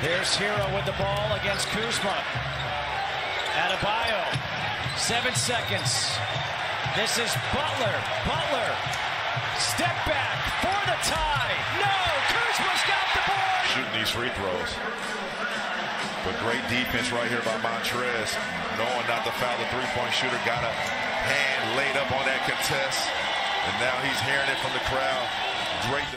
There's Herro with the ball against Kuzma. Adebayo. Seven seconds. This is Butler. Butler. Step back for the tie. No! Kuzma's got the board. Shooting these free throws. But great defense right here by Montrezl. Knowing not to foul the three-point shooter. Got a hand laid up on that contest. And now he's hearing it from the crowd. Great.